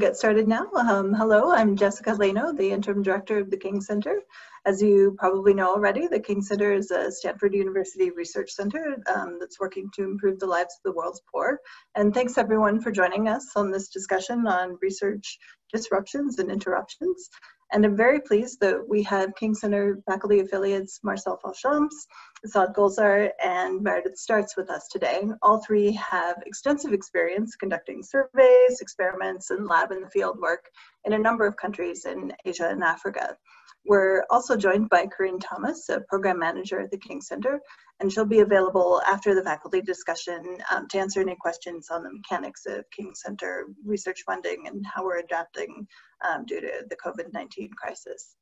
get started now. Um, hello, I'm Jessica Leino, the Interim Director of the King Center. As you probably know already, the King Center is a Stanford University research center um, that's working to improve the lives of the world's poor. And thanks everyone for joining us on this discussion on research disruptions and interruptions. And I'm very pleased that we have King Center faculty affiliates Marcel Fafchamps, Saad Gulzar, and Meredith Startz with us today. All three have extensive experience conducting surveys, experiments, and lab in the field work in a number of countries in Asia and Africa. We're also joined by Corinne Thomas, a program manager at the King Center, and she'll be available after the faculty discussion um, to answer any questions on the mechanics of King Center research funding and how we're adapting um, due to the COVID-19 crisis.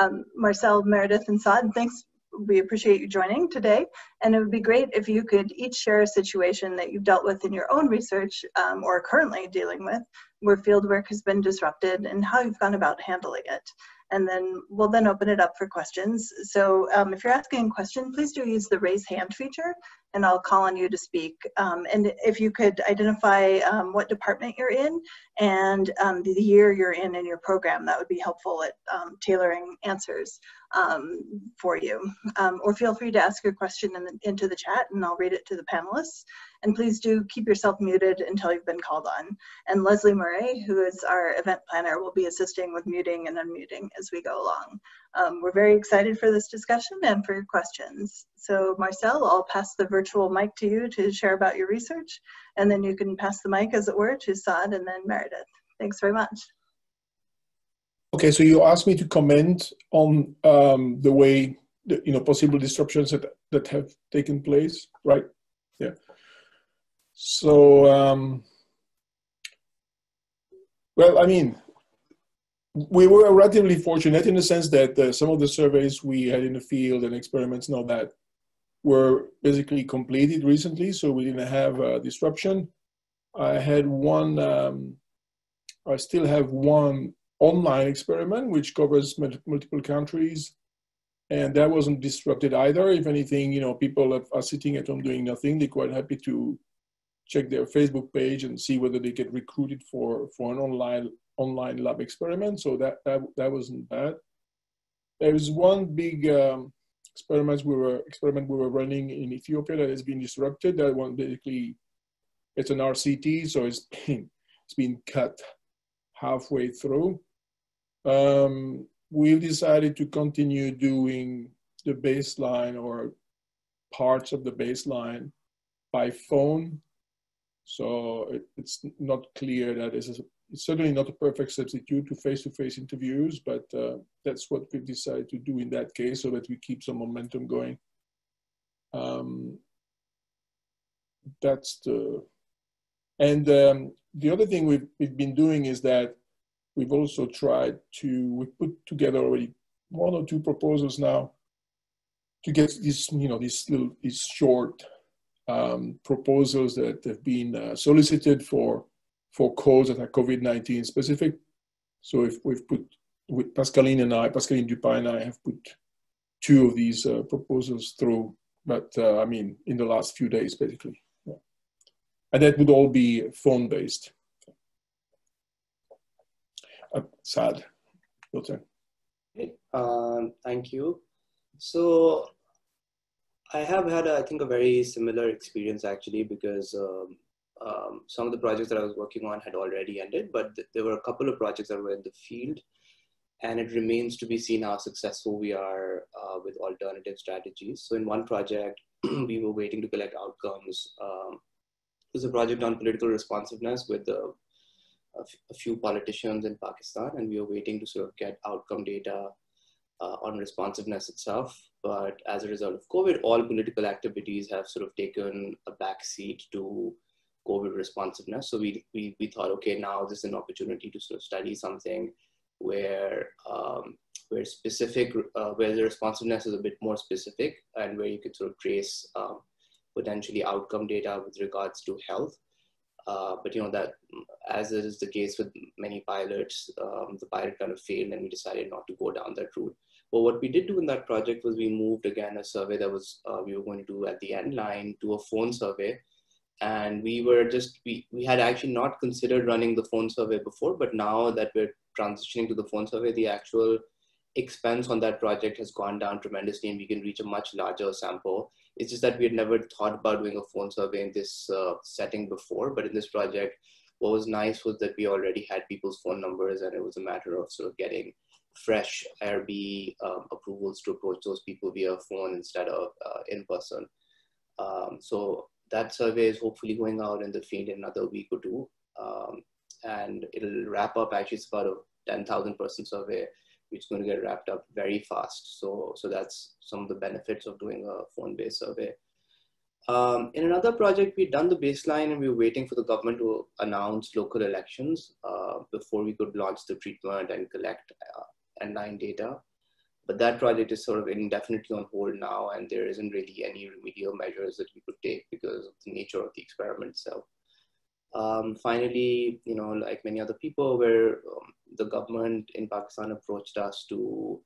Um, Marcel, Meredith, and Saad, thanks. We appreciate you joining today. And it would be great if you could each share a situation that you've dealt with in your own research um, or currently dealing with where fieldwork has been disrupted and how you've gone about handling it and then we'll then open it up for questions. So um, if you're asking a question, please do use the raise hand feature and I'll call on you to speak. Um, and if you could identify um, what department you're in and um, the year you're in in your program, that would be helpful at um, tailoring answers um, for you. or feel free to ask your question in the, into the chat and I'll read it to the panelists. And please do keep yourself muted until you've been called on. And Leslie Murray, who is our event planner, will be assisting with muting and unmuting as we go along. Um, we're very excited for this discussion and for your questions. So Marcel, I'll pass the virtual mic to you to share about your research, and then you can pass the mic, as it were, to Saad and then Meredith. Thanks very much. Okay, so you asked me to comment on um, the way, the, you know, possible disruptions that, that have taken place, right? Yeah. So, um, well, I mean, we were relatively fortunate in the sense that uh, some of the surveys we had in the field and experiments and all that were basically completed recently, so we didn't have a disruption. I had one, um, I still have one online experiment which covers multiple countries, and that wasn't disrupted either. If anything, you know, people are sitting at home doing nothing, they're quite happy to check their Facebook page and see whether they get recruited for, for an online online lab experiment. So that that, that wasn't bad. There is one big um, experiment we were experiment we were running in Ethiopia that has been disrupted. That one basically it's an RCT, so it's been it's been cut halfway through. Um, we decided to continue doing the baseline or parts of the baseline by phone so it, it's not clear that this is it's certainly not a perfect substitute to face-to-face interviews, but uh, that's what we've decided to do in that case so that we keep some momentum going. Um, that's the, and um, the other thing we've, we've been doing is that we've also tried to, we put together already one or two proposals now to get these, you know, these little, these short um, proposals that have been uh, solicited for for cause that are COVID-19 specific. So if we've put with Pascaline and I, Pascaline Dupas and I have put two of these uh, proposals through, but uh, I mean in the last few days basically, yeah. and that would all be phone based. Uh, Saad, your turn. Okay, um, thank you. So I have had, I think, a very similar experience actually because um, um, some of the projects that I was working on had already ended, but th- there were a couple of projects that were in the field, and it remains to be seen how successful we are uh, with alternative strategies. So, in one project, we were waiting to collect outcomes. Um, it was a project on political responsiveness with a, a, few politicians in Pakistan, and we were waiting to sort of get outcome data uh, on responsiveness itself. But as a result of COVID, all political activities have sort of taken a backseat to COVID responsiveness. So we, we, we thought, okay, now this is an opportunity to sort of study something where um, where specific, uh, where the responsiveness is a bit more specific and where you could sort of trace um, potentially outcome data with regards to health. Uh, but you know that, as is the case with many pilots, um, the pilot kind of failed, and we decided not to go down that route. But what we did do in that project was we moved again a survey that was uh, we were going to do at the end line to a phone survey, and we were just we, we had actually not considered running the phone survey before but now that we're transitioning to the phone survey the actual expense on that project has gone down tremendously and we can reach a much larger sample it's just that we had never thought about doing a phone survey in this uh, setting before but in this project what was nice was that we already had people's phone numbers and it was a matter of sort of getting fresh IRB um, approvals to approach those people via phone instead of uh, in person. Um, so that survey is hopefully going out in the field in another week or two. Um, and it'll wrap up, actually it's about a 10,000 person survey, which is going to get wrapped up very fast. So, so that's some of the benefits of doing a phone-based survey. Um, in another project, we'd done the baseline and we were waiting for the government to announce local elections uh, before we could launch the treatment and collect uh, end line data. But that project is sort of indefinitely on hold now, and there isn't really any remedial measures that we could take because of the nature of the experiment itself. Um, finally, you know, like many other people, where um, the government in Pakistan approached us to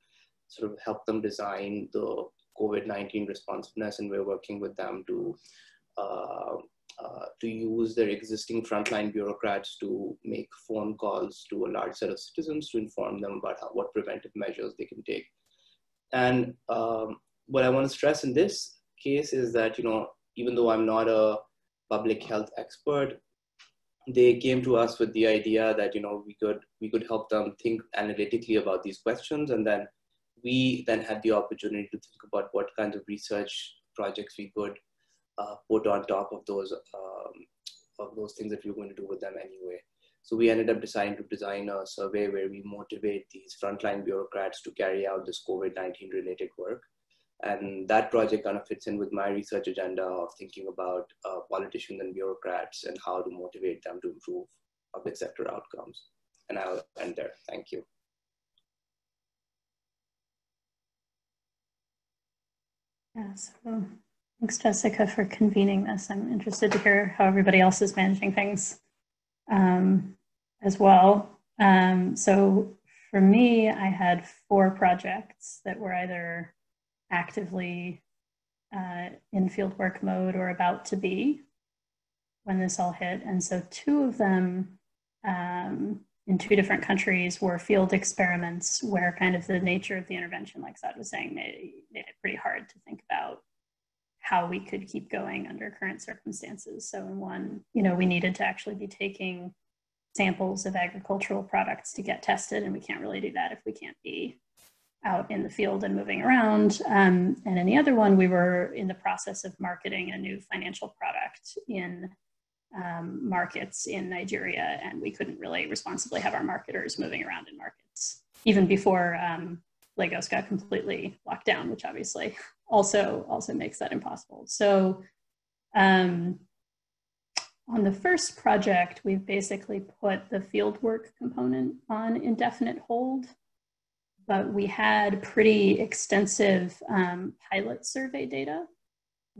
sort of help them design the COVID-19 responsiveness, and we're working with them to uh, uh, to use their existing frontline bureaucrats to make phone calls to a large set of citizens to inform them about how, what preventive measures they can take. And um, what I want to stress in this case is that, you know, even though I'm not a public health expert, they came to us with the idea that, you know, we could, we could help them think analytically about these questions. And then we then had the opportunity to think about what kinds of research projects we could uh, put on top of those um, of those things that we were going to do with them anyway. So we ended up deciding to design a survey where we motivate these frontline bureaucrats to carry out this COVID-19 related work. And that project kind of fits in with my research agenda of thinking about uh, politicians and bureaucrats and how to motivate them to improve public sector outcomes. And I'll end there. Thank you. Yeah, so Thanks, Jessica, for convening this. I'm interested to hear how everybody else is managing things um, as well. Um, so for me, I had four projects that were either actively uh, in fieldwork mode or about to be when this all hit. And so two of them um, in two different countries were field experiments where kind of the nature of the intervention, like Saad was saying, made, made it pretty hard to think about how we could keep going under current circumstances. So in one, you know, we needed to actually be taking samples of agricultural products to get tested, and we can't really do that if we can't be out in the field and moving around. Um, and in the other one, we were in the process of marketing a new financial product in um, markets in Nigeria, and we couldn't really responsibly have our marketers moving around in markets, even before um, Lagos got completely locked down, which obviously also also makes that impossible. So um, on the first project, we've basically put the fieldwork component on indefinite hold, but we had pretty extensive um, pilot survey data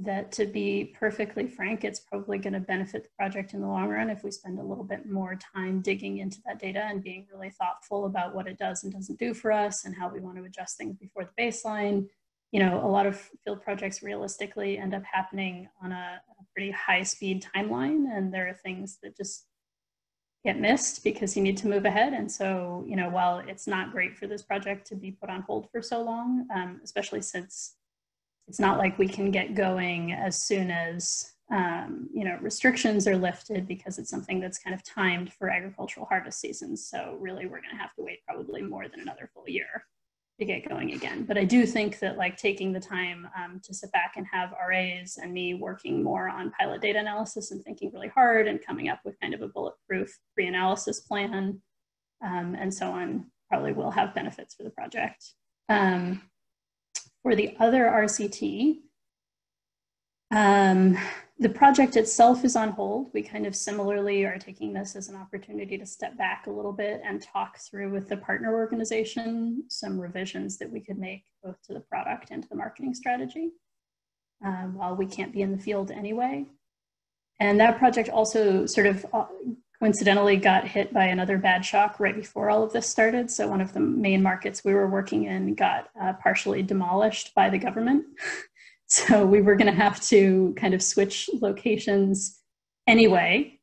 that to be perfectly frank, it's probably going to benefit the project in the long run if we spend a little bit more time digging into that data and being really thoughtful about what it does and doesn't do for us and how we want to adjust things before the baseline you know, a lot of field projects realistically end up happening on a, a pretty high speed timeline. And there are things that just get missed because you need to move ahead. And so, you know, while it's not great for this project to be put on hold for so long, um, especially since it's not like we can get going as soon as, um, you know, restrictions are lifted because it's something that's kind of timed for agricultural harvest seasons. So really, we're going to have to wait probably more than another full year to get going again. But I do think that like taking the time um, to sit back and have RAs and me working more on pilot data analysis and thinking really hard and coming up with kind of a bulletproof pre-analysis plan um, and so on probably will have benefits for the project. Um, for the other RCT, um, the project itself is on hold. We kind of similarly are taking this as an opportunity to step back a little bit and talk through with the partner organization some revisions that we could make both to the product and to the marketing strategy um, while we can't be in the field anyway. And that project also sort of uh, coincidentally got hit by another bad shock right before all of this started. So one of the main markets we were working in got uh, partially demolished by the government. So we were going to have to kind of switch locations anyway.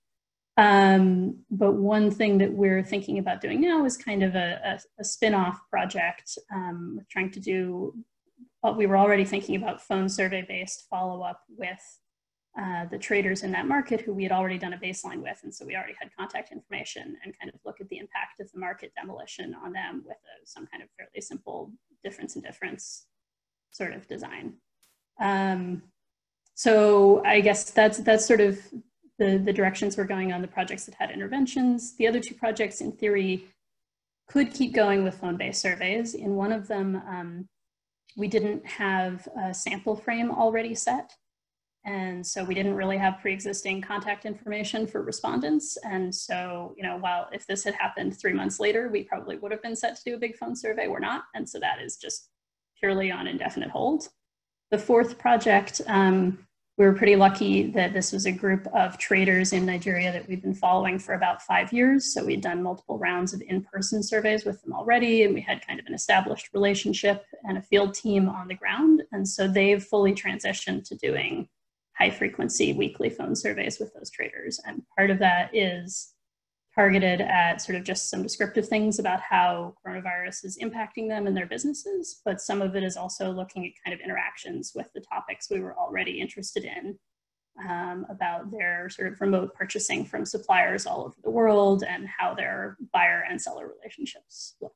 Um, but one thing that we're thinking about doing now is kind of a, a, a spin-off project, um, trying to do what we were already thinking about phone survey-based follow-up with uh, the traders in that market who we had already done a baseline with. And so we already had contact information and kind of look at the impact of the market demolition on them with a, some kind of fairly simple difference in difference sort of design. Um, so I guess that's, that's sort of the, the directions we're going on the projects that had interventions. The other two projects in theory could keep going with phone-based surveys. In one of them, um, we didn't have a sample frame already set. And so we didn't really have pre-existing contact information for respondents. And so, you know, while if this had happened three months later, we probably would have been set to do a big phone survey. We're not. And so that is just purely on indefinite hold. The fourth project, um, we were pretty lucky that this was a group of traders in Nigeria that we've been following for about five years. So we'd done multiple rounds of in-person surveys with them already, and we had kind of an established relationship and a field team on the ground. And so they've fully transitioned to doing high frequency weekly phone surveys with those traders. And part of that is targeted at sort of just some descriptive things about how coronavirus is impacting them and their businesses, but some of it is also looking at kind of interactions with the topics we were already interested in um, about their sort of remote purchasing from suppliers all over the world and how their buyer and seller relationships look.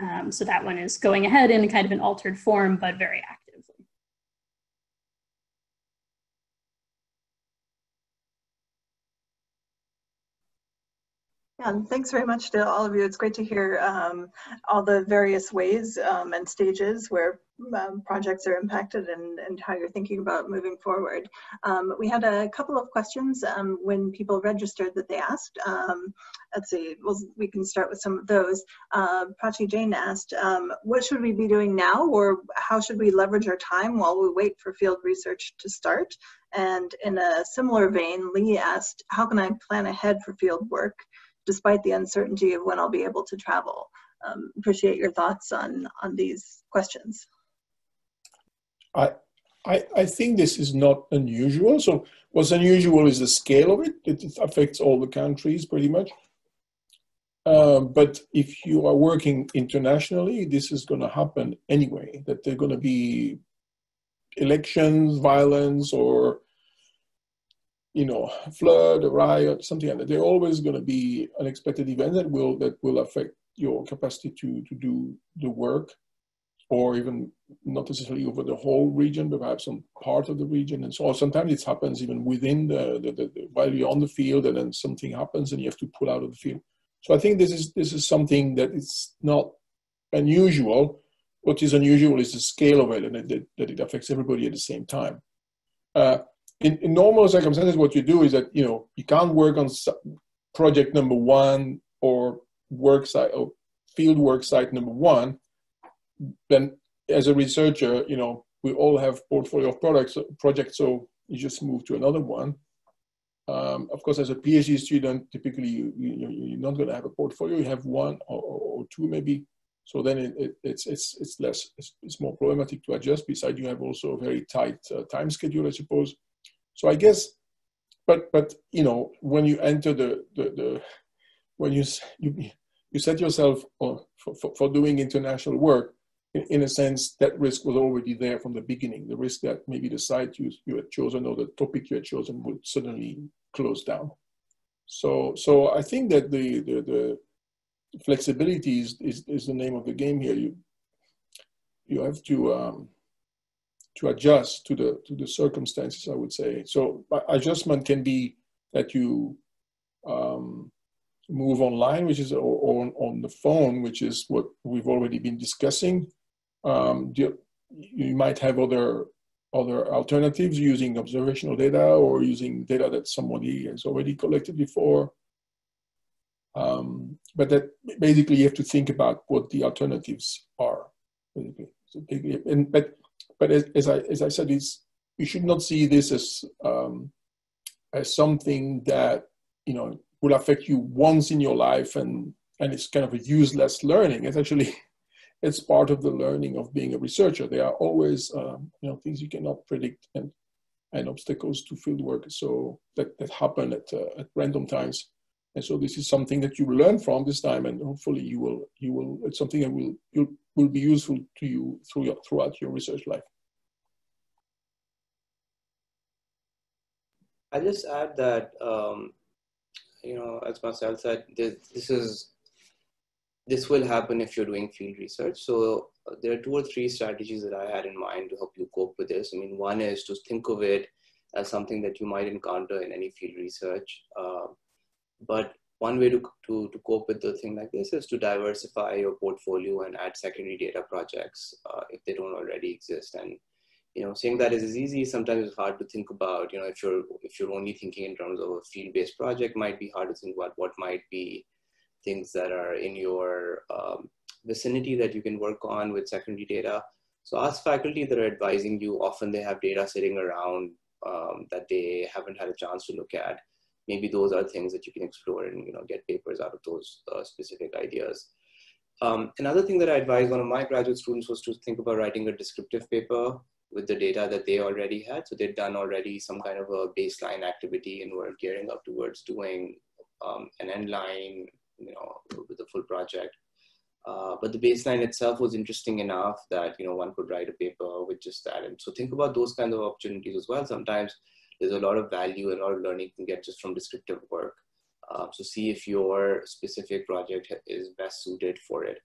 Um, so that one is going ahead in kind of an altered form, but very active. Yeah, thanks very much to all of you. It's great to hear um, all the various ways um, and stages where um, projects are impacted and, and how you're thinking about moving forward. Um, we had a couple of questions um, when people registered that they asked. Um, let's see, we'll, we can start with some of those. Uh, Prachi Jain asked, what should we be doing now or how should we leverage our time while we wait for field research to start? And in a similar vein, Lee asked, how can I plan ahead for field work? Despite the uncertainty of when I'll be able to travel. Um, appreciate your thoughts on, on these questions. I, I, I think this is not unusual. So what's unusual is the scale of it. It affects all the countries pretty much. Um, but if you are working internationally, this is going to happen anyway. That there are going to be elections, violence, or you know, flood, a riot, something like that. There are always going to be unexpected events that will that will affect your capacity to to do the work, or even not necessarily over the whole region, but perhaps some part of the region. And so sometimes it happens even within the, the, the, the while you're on the field, and then something happens and you have to pull out of the field. So I think this is this is something that is not unusual. What is unusual is the scale of it, and that, that it affects everybody at the same time. Uh, in, in normal circumstances, what you do is that you know you can't work on project number one or work site or field work site number one. Then, as a researcher, you know we all have portfolio of products projects, so you just move to another one. Um, of course, as a PhD student, typically you, you, are not going to have a portfolio. You have one or, or two maybe. So then it, it, it's it's it's less it's, it's, more problematic to adjust. Besides, you have also a very tight uh, time schedule, I suppose. So I guess, but but you know, when you enter the the, the when you you you set yourself for, for, for doing international work, in, in, a sense, that risk was already there from the beginning. The risk that maybe the site you, you had chosen or the topic you had chosen would suddenly close down. So, so I think that the, the, the flexibility is, is, is the name of the game here. You, you have to, um, to adjust to the to the circumstances i would say. So adjustment can be that you um, move online which is or, or, on the phone which is what we've already been discussing. Um, you, you might have other other alternatives using observational data or using data that somebody has already collected before. Um, but that basically you have to think about what the alternatives are basically. and, but but as, as, I, as I said, it's, you should not see this as, um, as something that, you know, will affect you once in your life and, and it's kind of a useless learning. It's actually, it's part of the learning of being a researcher. There are always, um, you know, things you cannot predict. And and obstacles to field work. So that, that happen at, uh, at random times. And so this is something that you learn from this time, and hopefully you will you will it's something that will you will be useful to you throughout your research life. I just add that um, you know, as Marcel said, this, this is this will happen if you're doing field research. So uh, there are two or three strategies that I had in mind to help you cope with this. I mean, one is to think of it as something that you might encounter in any field research. Uh, but one way to, to, to cope with the thing like this is to diversify your portfolio and add secondary data projects uh, if they don't already exist. And you know, saying that is as easy. Sometimes it's hard to think about. You know, if you're if you're only thinking in terms of a field-based project, might be hard to think about what might be things that are in your um, vicinity that you can work on with secondary data. So ask faculty that are advising you. Often they have data sitting around um, that they haven't had a chance to look at. Maybe those are things that you can explore and you know get papers out of those uh, specific ideas. Um, another thing that I advised one of my graduate students was to think about writing a descriptive paper with the data that they already had. So they'd done already some kind of a baseline activity and were gearing up towards doing um, an end line, you know, with the full project. Uh, but the baseline itself was interesting enough that you know one could write a paper with just that. And so think about those kinds of opportunities as well. Sometimes there's a lot of value and a lot of learning you can get just from descriptive work. Uh, so see if your specific project is best suited for it.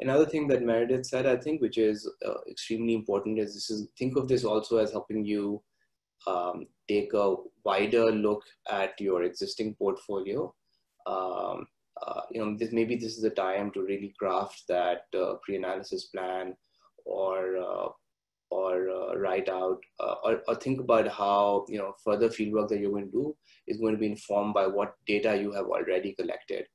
Another thing that Meredith said, I think, which is uh, extremely important, is this is think of this also as helping you um, take a wider look at your existing portfolio. Um, uh, you know, this, maybe this is the time to really craft that uh, pre-analysis plan, or uh, or uh, write out, uh, or, or think about how you know further fieldwork that you're going to do is going to be informed by what data you have already collected.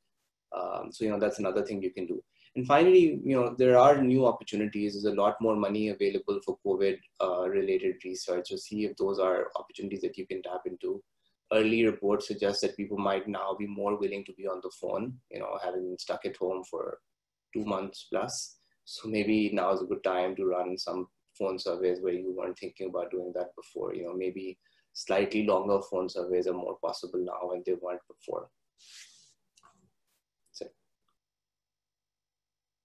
Um, so you know that's another thing you can do. And finally, you know, there are new opportunities. There's a lot more money available for COVID-related uh, research. So see if those are opportunities that you can tap into. Early reports suggest that people might now be more willing to be on the phone, you know, having been stuck at home for two months plus. So maybe now is a good time to run some phone surveys where you weren't thinking about doing that before. You know, maybe slightly longer phone surveys are more possible now than they weren't before.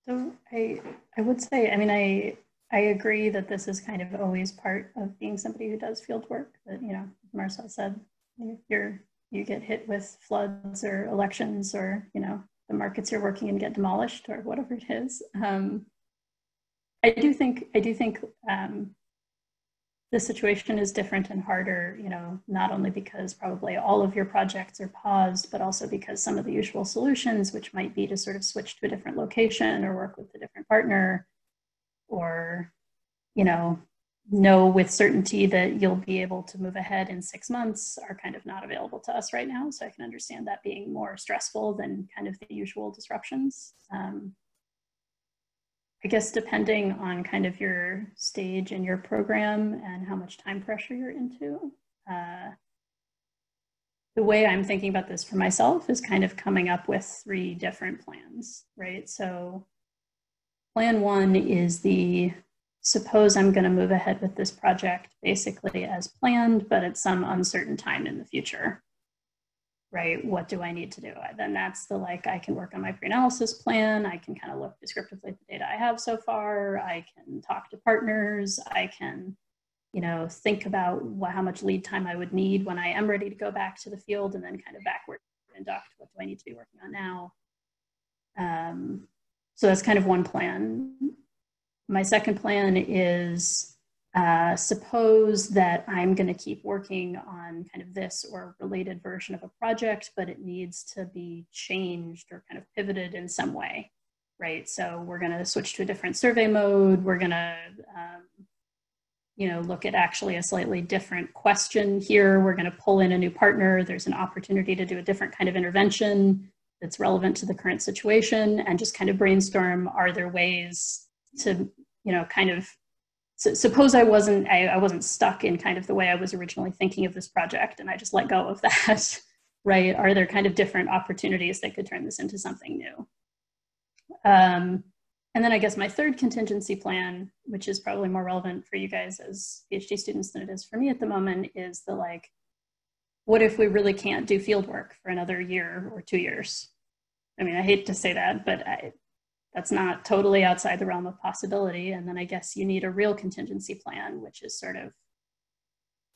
So I I would say, I mean, I I agree that this is kind of always part of being somebody who does field work. That you know, Marcel said, you're you get hit with floods or elections or you know the markets you're working in get demolished or whatever it is. Um, I do think I do think um, the situation is different and harder, you know, not only because probably all of your projects are paused, but also because some of the usual solutions, which might be to sort of switch to a different location or work with a different partner or, you know, know with certainty that you'll be able to move ahead in six months are kind of not available to us right now. So I can understand that being more stressful than kind of the usual disruptions. Um, I guess depending on kind of your stage and your program and how much time pressure you're into. Uh, the way I'm thinking about this for myself is kind of coming up with three different plans, right? So plan one is the suppose I'm going to move ahead with this project basically as planned, but at some uncertain time in the future right? What do I need to do? Then that's the like, I can work on my pre-analysis plan. I can kind of look descriptively at the data I have so far. I can talk to partners. I can, you know, think about what, how much lead time I would need when I am ready to go back to the field and then kind of backward and induct what do I need to be working on now. Um, so that's kind of one plan. My second plan is uh, suppose that I'm going to keep working on kind of this or related version of a project, but it needs to be changed or kind of pivoted in some way, right? So we're going to switch to a different survey mode. We're going to, um, you know, look at actually a slightly different question here. We're going to pull in a new partner. There's an opportunity to do a different kind of intervention that's relevant to the current situation and just kind of brainstorm, are there ways to, you know, kind of so suppose I wasn't I, I, wasn't stuck in kind of the way I was originally thinking of this project and I just let go of that, right? Are there kind of different opportunities that could turn this into something new? Um, and then I guess my third contingency plan, which is probably more relevant for you guys as PhD students than it is for me at the moment, is the like, what if we really can't do field work for another year or two years? I mean, I hate to say that, but I, that's not totally outside the realm of possibility. And then I guess you need a real contingency plan, which is sort of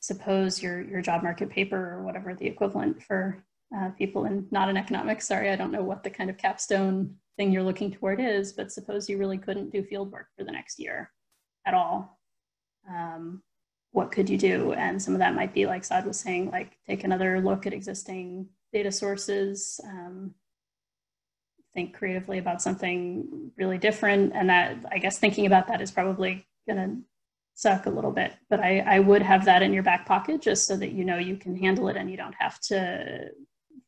suppose your your job market paper or whatever the equivalent for uh, people in not in economics. Sorry, I don't know what the kind of capstone thing you're looking toward is, but suppose you really couldn't do field work for the next year at all. Um, what could you do? And some of that might be like Saad was saying, like take another look at existing data sources, um, think creatively about something really different. And that I guess thinking about that is probably gonna suck a little bit, but I, I would have that in your back pocket just so that you know you can handle it and you don't have to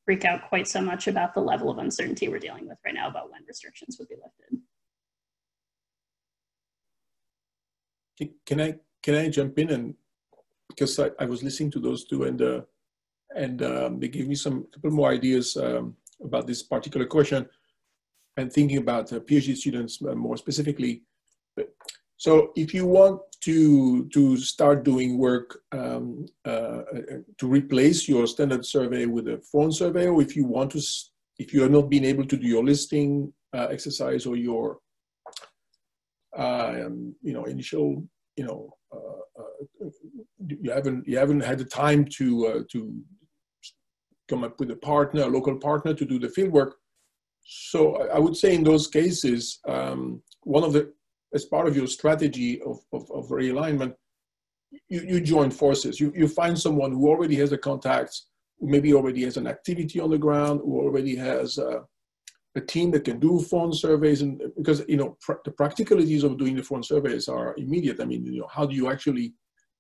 freak out quite so much about the level of uncertainty we're dealing with right now about when restrictions would be lifted. Can I can I jump in and because I, I was listening to those two and uh, and um, they gave me some couple more ideas um, about this particular question and thinking about uh, PhD students uh, more specifically. So if you want to to start doing work um, uh, to replace your standard survey with a phone survey, or if you want to, if you have not been able to do your listing uh, exercise or your, um, you know, initial, you know, uh, uh, you haven't you haven't had the time to uh, to come up with a partner, a local partner to do the field work. So I would say in those cases, um, one of the as part of your strategy of, of, of realignment, you, you join forces. You, you find someone who already has the contacts, maybe already has an activity on the ground, who already has a, a team that can do phone surveys. And because, you know, pr the practicalities of doing the phone surveys are immediate. I mean, you know, how do you actually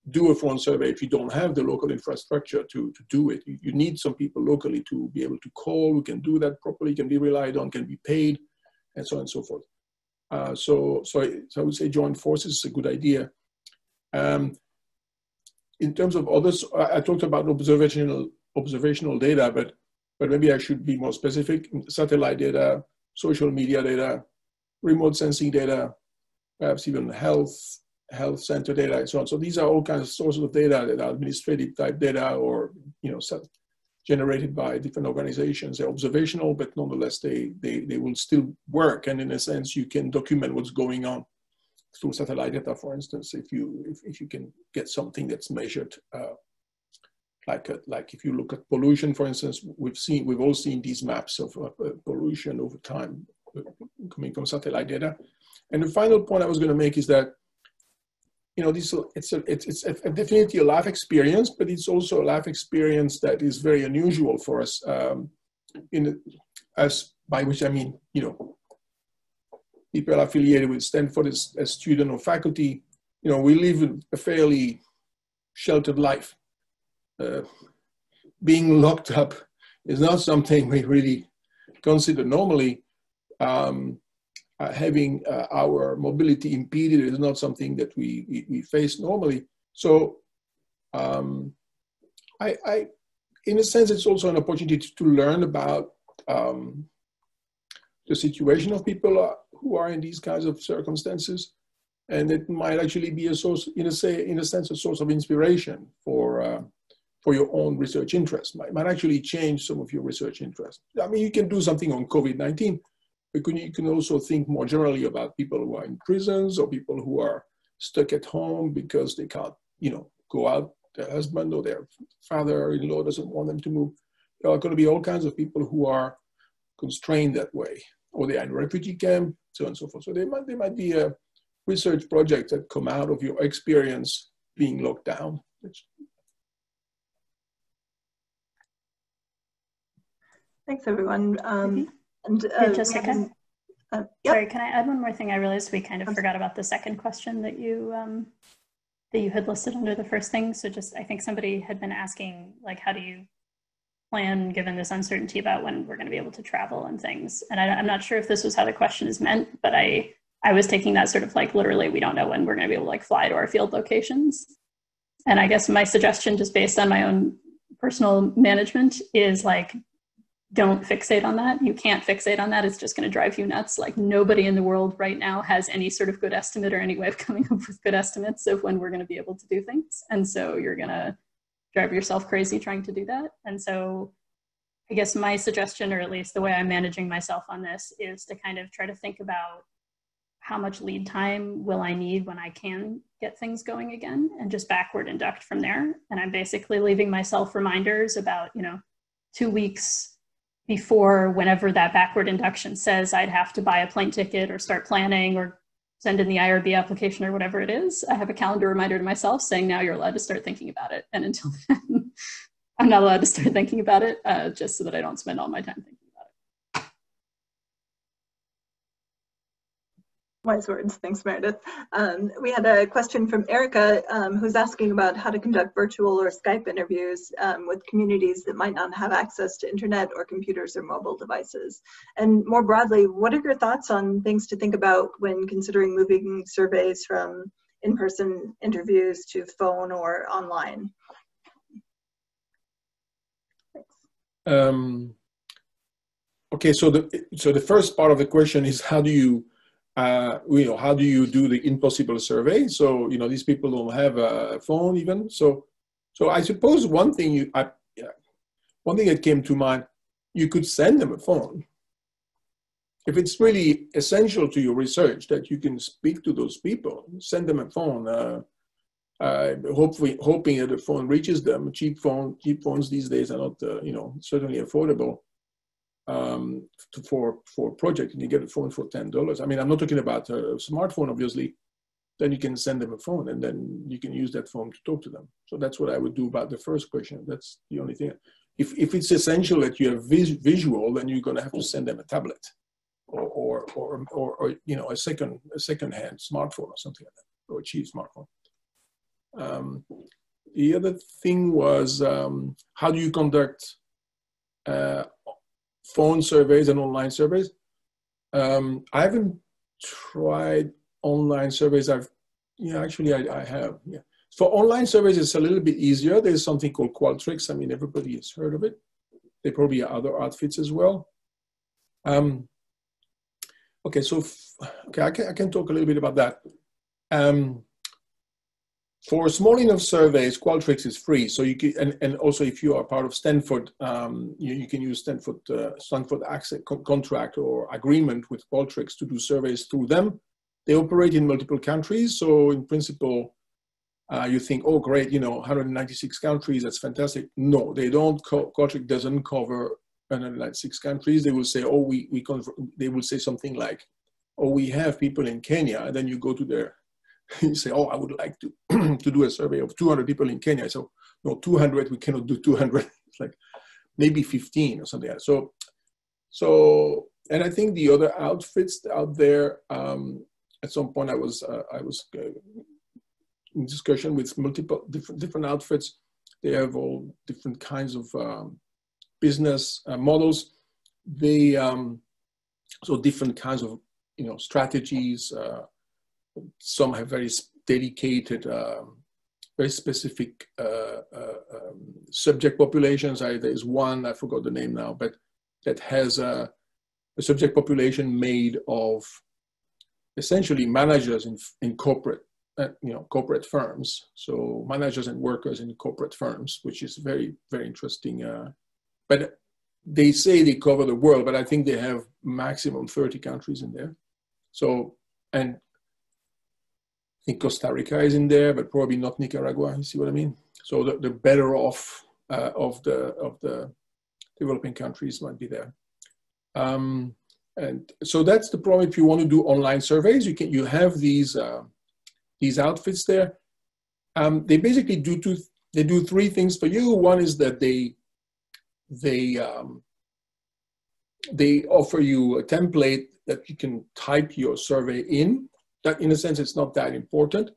do a phone survey if you don't have the local infrastructure to, to do it? You, you need some people locally to be able to call, who can do that properly, can be relied on, can be paid, and so on and so forth. Uh, so, so I, so, I, would say joint forces is a good idea. Um, in terms of others, I, I, talked about observational observational data, but but maybe I should be more specific. Satellite data, social media data, remote sensing data, perhaps even health health center data, and so on. So these are all kinds of sources of data that are administrative type data, or you know, generated by different organizations. They're observational, but nonetheless, they, they, they will still work. And in a sense, you can document what's going on through satellite data, for instance, if you, if, if you can get something that's measured. Uh, like, a, like if you look at pollution, for instance, we've seen, we've all seen these maps of uh, pollution over time coming from satellite data. And the final point I was going to make is that you know, this it's a, it's, it's a, definitely a life experience, but it's also a life experience that is very unusual for us. Um, in as by which I mean, you know, people affiliated with Stanford as, as student or faculty, you know, we live a fairly sheltered life. Uh, being locked up is not something we really consider normally. Um, uh, having uh, our mobility impeded is not something that we, we, we face normally. So um, I, I, in a sense, it's also an opportunity to learn about um, the situation of people uh, who are in these kinds of circumstances. And it might actually be a source, in a, say, in a sense, a source of inspiration for, uh, for your own research interest. Might, might actually change some of your research interest. I mean, you can do something on COVID-19, but you can also think more generally about people who are in prisons or people who are stuck at home because they can't, you know, go out. Their husband or their father-in-law doesn't want them to move. There are going to be all kinds of people who are constrained that way, or they are in refugee camp, so on and so forth. So there might, there might be a research project that come out of your experience being locked down. Thanks, everyone. Um, And uh, Jessica, uh, yep. sorry, can I add one more thing? I realized we kind of forgot about the second question that you um, that you had listed under the first thing. So just, I think somebody had been asking, like, how do you plan given this uncertainty about when we're going to be able to travel and things? And I, I'm not sure if this was how the question is meant, but I I was taking that sort of like literally, we don't know when we're going to be able to like fly to our field locations. And I guess my suggestion, just based on my own personal management, is like don't fixate on that. You can't fixate on that. It's just going to drive you nuts. Like nobody in the world right now has any sort of good estimate or any way of coming up with good estimates of when we're going to be able to do things. And so you're going to drive yourself crazy trying to do that. And so I guess my suggestion, or at least the way I'm managing myself on this, is to kind of try to think about how much lead time will I need when I can get things going again and just backward induct from there. And I'm basically leaving myself reminders about, you know, two weeks before whenever that backward induction says I'd have to buy a plane ticket or start planning or send in the IRB application or whatever it is. I have a calendar reminder to myself saying now you're allowed to start thinking about it. And until then, I'm not allowed to start thinking about it uh, just so that I don't spend all my time thinking about it. Wise words. Thanks, Meredith. Um, we had a question from Erica um, who's asking about how to conduct virtual or Skype interviews um, with communities that might not have access to internet or computers or mobile devices. And more broadly, what are your thoughts on things to think about when considering moving surveys from in-person interviews to phone or online? Um, okay, so the so the first part of the question is how do you uh, you know how do you do the impossible survey? So you know these people don't have a phone even. So so I suppose one thing you I, one thing that came to mind you could send them a phone if it's really essential to your research that you can speak to those people send them a phone uh, uh, hopefully hoping that the phone reaches them. Cheap phone, cheap phones these days are not, uh, you know, certainly affordable um, to, for for a project. And you get a phone for ten dollars. I mean, I'm not talking about a smartphone, obviously. Then you can send them a phone, and then you can use that phone to talk to them. So that's what I would do about the first question. That's the only thing. If if it's essential that you have vis- visual, then you're going to have to send them a tablet. Or, or, or, or, or, you know, a second, a second-hand smartphone or something like that, or a cheap smartphone. Um, the other thing was um, how do you conduct uh, phone surveys and online surveys? Um, I haven't tried online surveys. I've, yeah, actually I, I have. Yeah. For online surveys, it's a little bit easier. There's something called Qualtrics. I mean, everybody has heard of it. There probably are other outfits as well. Um, okay, so okay, I can, I can talk a little bit about that. Um, for small enough surveys, Qualtrics is free. So you can, and, and also if you are part of Stanford, um, you, you, can use Stanford, uh, Stanford access co contract or agreement with Qualtrics to do surveys through them. They operate in multiple countries. So in principle, uh, you think, oh, great, you know, 196 countries, that's fantastic. No, they don't, Qualtrics doesn't cover 196 countries. They will say, oh, we, we they will say something like, oh, we have people in Kenya. And then you go to their you say, oh, I would like to, to do a survey of 200 people in Kenya. So, no, 200, we cannot do 200. it's like maybe 15 or something like. So, so, and I think the other outfits out there, um, at some point I was, uh, I was uh, in discussion with multiple different, different outfits. They have all different kinds of um, business uh, models. They, um, so different kinds of, you know, strategies, uh, some have very dedicated, um, very specific uh, uh, um, subject populations. I, there's one, I forgot the name now, but that has a, a subject population made of essentially managers in, in corporate, uh, you know, corporate firms. So managers and workers in corporate firms, which is very, very interesting. Uh, but they say they cover the world, but I think they have maximum 30 countries in there. So, and I think Costa Rica is in there, but probably not Nicaragua. You see what I mean? So the, the better off uh, of the of the developing countries might be there. Um, and so that's the problem. If you want to do online surveys, you can you have these uh, these outfits there. Um, they basically do two. They do three things for you. One is that they they um, they offer you a template that you can type your survey in that in a sense it's not that important.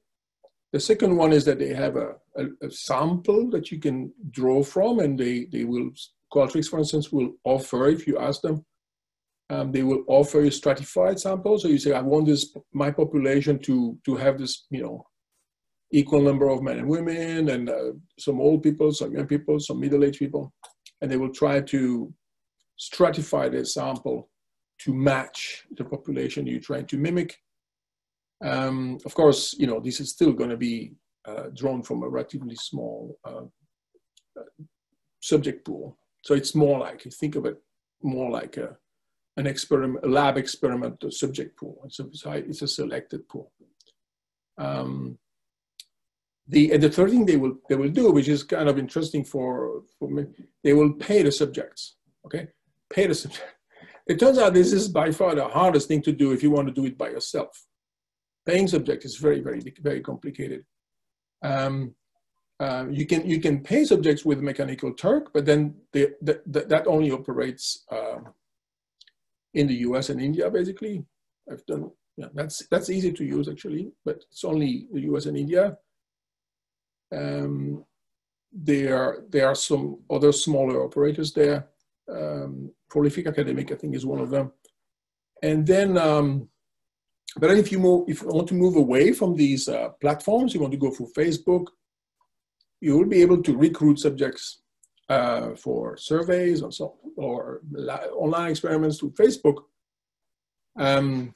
The second one is that they have a, a, a sample that you can draw from and they, they will, Qualtrics for instance, will offer, if you ask them, um, they will offer a stratified sample. So you say, I want this, my population to, to have this, you know, equal number of men and women and uh, some old people, some young people, some middle-aged people. And they will try to stratify the sample to match the population you're trying to mimic. Um, of course, you know, this is still going to be uh, drawn from a relatively small uh, subject pool. So it's more like, you think of it more like a, an experiment, a lab experiment subject pool. It's a, it's a selected pool. Um, the, and the third thing they will, they will do, which is kind of interesting for, for me, they will pay the subjects, okay? Pay the subject. It turns out this is by far the hardest thing to do if you want to do it by yourself. Paying subject is very, very, very complicated. Um, uh, you can you can pay subjects with Mechanical Turk, but then the, the, the, that only operates uh, in the U.S. and India, basically. I've done yeah, that's that's easy to use actually, but it's only the U.S. and India. Um, there there are some other smaller operators there. Um, Prolific Academic, I think, is one of them. And then, um, but if you move, if you want to move away from these uh, platforms, you want to go through Facebook, you will be able to recruit subjects uh, for surveys or, so, or online experiments through Facebook. Um,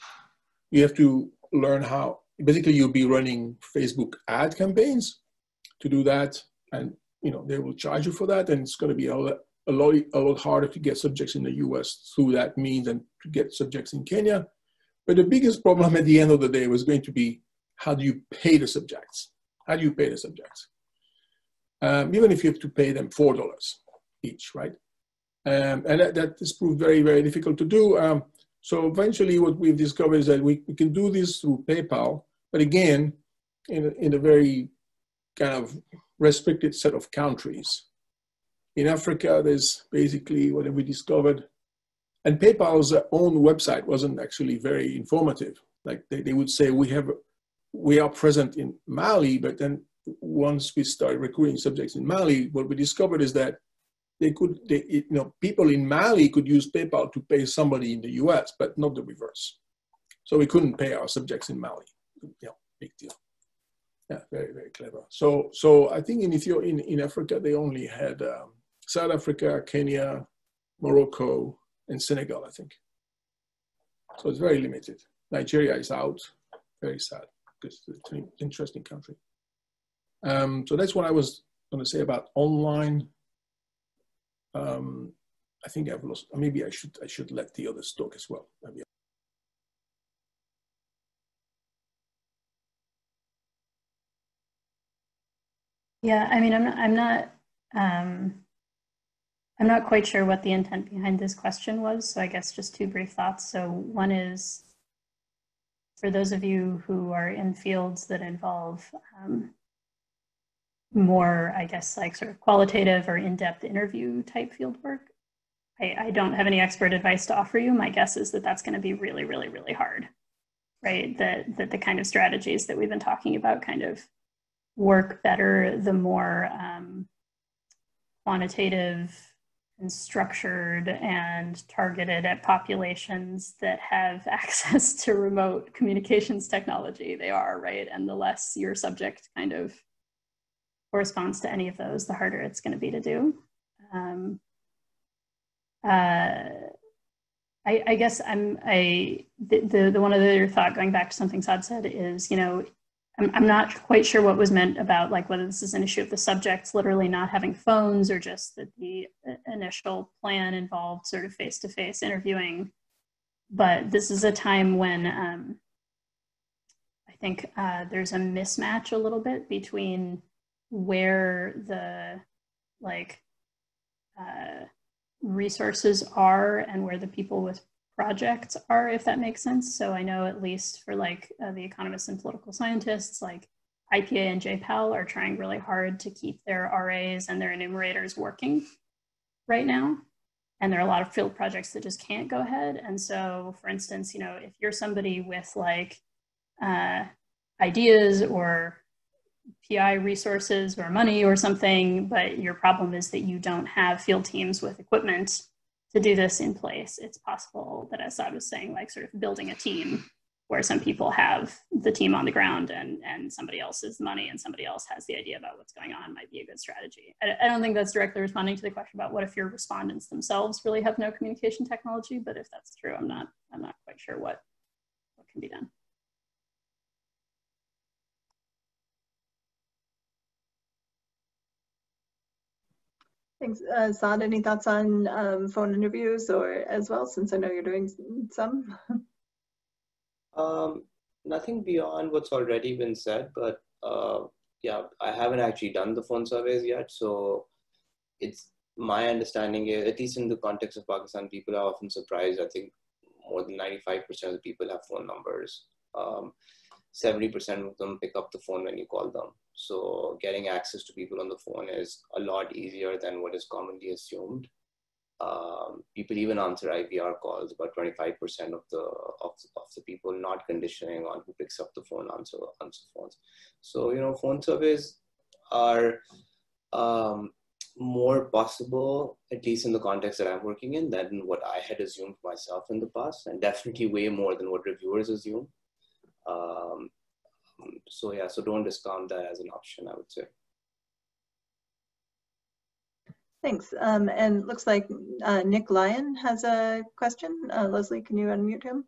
you have to learn how, basically you'll be running Facebook ad campaigns to do that. And, you know, they will charge you for that. And it's going to be a lot, a lot harder to get subjects in the US through that means than to get subjects in Kenya. But the biggest problem at the end of the day was going to be how do you pay the subjects? How do you pay the subjects? um, even if you have to pay them $4 each, right? Um, and that, that is proved very, very difficult to do. Um, so eventually what we've discovered is that we, we can do this through PayPal, but again, in a, in a very kind of restricted set of countries. In Africa, there's basically what we discovered, and PayPal's own website wasn't actually very informative. Like they, they would say, we have, we are present in Mali, but then once we started recruiting subjects in Mali, what we discovered is that they could, they, you know, people in Mali could use PayPal to pay somebody in the US, but not the reverse. So we couldn't pay our subjects in Mali. Yeah, big deal. Yeah, very, very clever. So, so I think in Ethiopia, in, in Africa, they only had um, South Africa, Kenya, Morocco, and Senegal, I think. So it's very limited. Nigeria is out. Very sad because it's an interesting country. Um, so that's what I was going to say about online. Um, I think I've lost. Maybe I should I should let the others talk as well. Maybe. Yeah, I mean, I'm not. I'm not. Um, I'm not quite sure what the intent behind this question was. So I guess just two brief thoughts. So one is for those of you who are in fields that involve um, more, I guess, like sort of qualitative or in-depth interview type field work. I, I don't have any expert advice to offer you. My guess is that that's going to be really, really, really hard, right? That that the kind of strategies that we've been talking about kind of work better the more um, quantitative and structured and targeted at populations that have access to remote communications technology they are, right? And the less your subject kind of corresponds to any of those, the harder it's going to be to do. Um, uh, I, I, guess I'm I the, the, the one other thought going back to something Saad said is you know I'm, I'm not quite sure what was meant about like whether this is an issue of the subjects literally not having phones or just that the uh, initial plan involved sort of face to face interviewing. But this is a time when um, I think uh, there's a mismatch a little bit between where the like uh, resources are and where the people with projects are, if that makes sense. So I know at least for like uh, the economists and political scientists, like IPA and JPAL are trying really hard to keep their RAs and their enumerators working right now. And there are a lot of field projects that just can't go ahead. And so, for instance, you know, if you're somebody with like uh, ideas or PI resources or money or something, but your problem is that you don't have field teams with equipment to do this in place. It's possible that, as I was saying, like sort of building a team where some people have the team on the ground and and somebody else else's money and somebody else has the idea about what's going on might be a good strategy. I, I don't think that's directly responding to the question about what if your respondents themselves really have no communication technology, but if that's true, I'm not I'm not quite sure what what can be done. Thanks. Uh, Saad, any thoughts on um, phone interviews or as well, since I know you're doing some? um, nothing beyond what's already been said, but uh, yeah, I haven't actually done the phone surveys yet. So it's my understanding, is, at least in the context of Pakistan, people are often surprised. I think more than 95% of the people have phone numbers. Um, 70% of them pick up the phone when you call them. So getting access to people on the phone is a lot easier than what is commonly assumed. Um, people even answer IVR calls, about 25% of the, of, of the people not conditioning on who picks up the phone answer, answer phones. So, you know, phone surveys are um, more possible, at least in the context that I'm working in, than what I had assumed myself in the past, and definitely way more than what reviewers assume. Um, so yeah, so don't discount that as an option, I would say. Thanks. Um, and looks like uh, Nick Lyon has a question. Uh, Leslie, can you unmute him?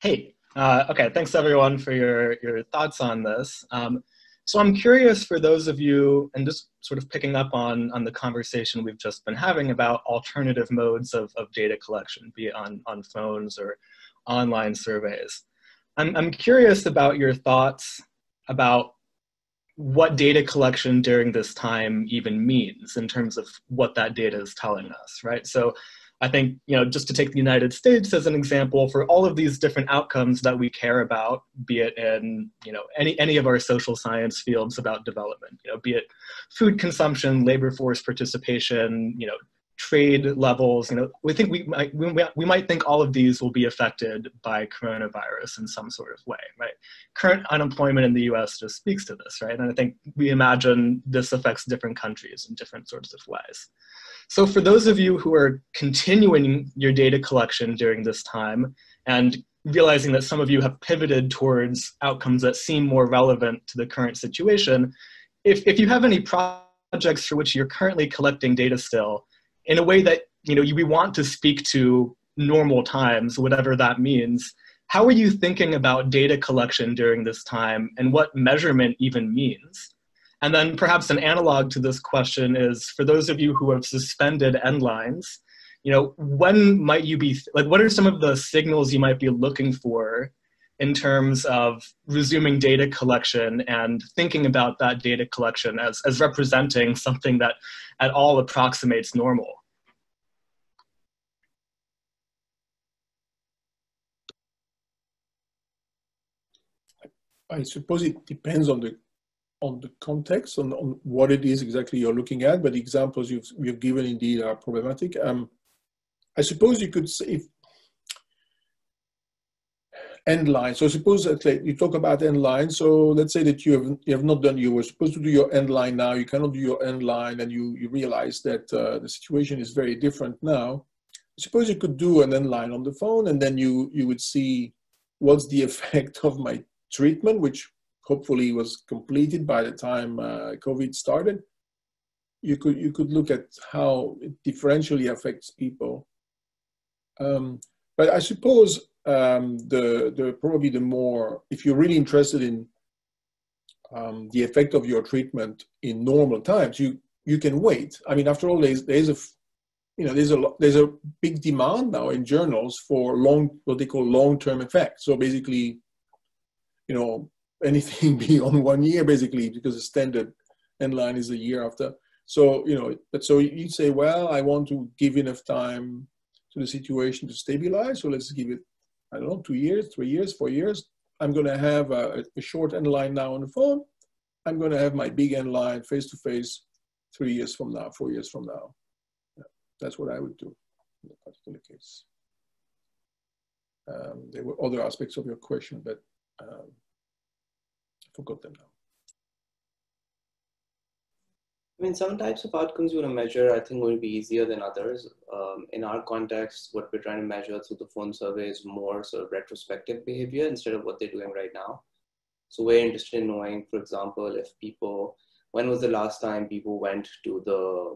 Hey, uh, okay, thanks everyone for your, your thoughts on this. Um, so I'm curious for those of you, and just sort of picking up on, on the conversation we've just been having about alternative modes of, of data collection, be it on, on phones or online surveys. I'm, I'm curious about your thoughts about what data collection during this time even means in terms of what that data is telling us, right? So I think, you know, just to take the United States as an example, for all of these different outcomes that we care about, be it in, you know, any, any of our social science fields about development, you know, be it food consumption, labor force participation, you know, trade levels, you know, we think we might, we, we might think all of these will be affected by coronavirus in some sort of way, right? Current unemployment in the US just speaks to this, right? And I think we imagine this affects different countries in different sorts of ways. So for those of you who are continuing your data collection during this time and realizing that some of you have pivoted towards outcomes that seem more relevant to the current situation, if, if you have any projects for which you're currently collecting data still in a way that you know we want to speak to normal times, whatever that means, how are you thinking about data collection during this time and what measurement even means? And then perhaps an analog to this question is for those of you who have suspended end lines, you know, when might you be, like, what are some of the signals you might be looking for in terms of resuming data collection and thinking about that data collection as, as representing something that at all approximates normal? I suppose it depends on the on the context, on, on what it is exactly you're looking at, but the examples you've, you've given indeed are problematic. Um, I suppose you could say if end line. So suppose you talk about end line. So let's say that you have you have not done. You were supposed to do your end line now. You cannot do your end line, and you you realize that uh, the situation is very different now. Suppose you could do an end line on the phone, and then you you would see what's the effect of my treatment, which hopefully was completed by the time uh, COVID started, you could you could look at how it differentially affects people. Um, but I suppose um, the the probably the more if you're really interested in um, the effect of your treatment in normal times, you you can wait. I mean, after all, there's there's a you know there's a there's a big demand now in journals for long what they call long term effects. So basically, you know, anything beyond one year basically because the standard end line is a year after. So, you know, but so you say, well, I want to give enough time to the situation to stabilize. So let's give it, I don't know, two years, three years, four years. I'm going to have a, a short end line now on the phone. I'm going to have my big end line face to face three years from now, four years from now. Yeah, that's what I would do in that particular case. Um, there were other aspects of your question, but um, forgot them now. I mean, some types of outcomes you want to measure, I think, will be easier than others. Um, in our context, what we're trying to measure through the phone survey is more sort of retrospective behavior instead of what they're doing right now. So we're interested in knowing, for example, if people, when was the last time people went to the